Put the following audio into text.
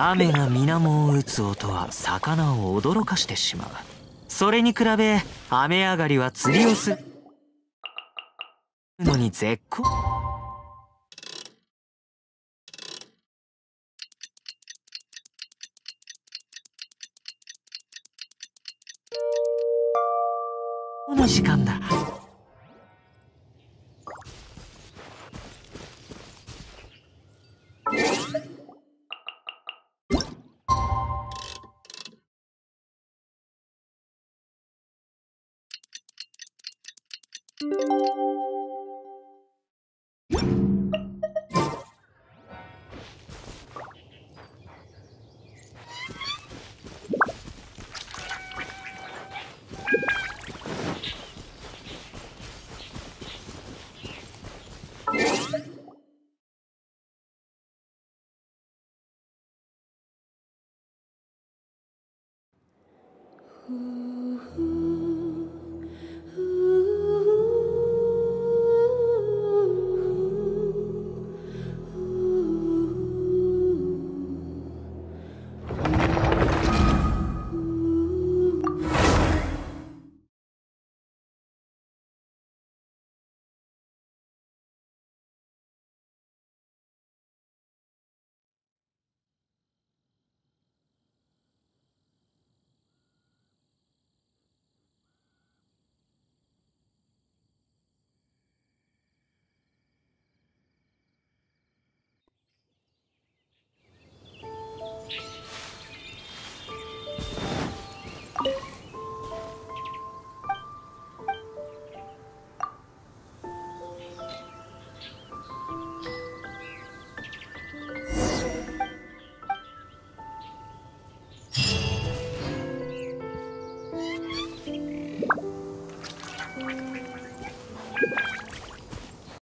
雨が水面を打つ音は魚を驚かしてしまう。それに比べ雨上がりは釣りをする。のに絶好。この時間だ。Música you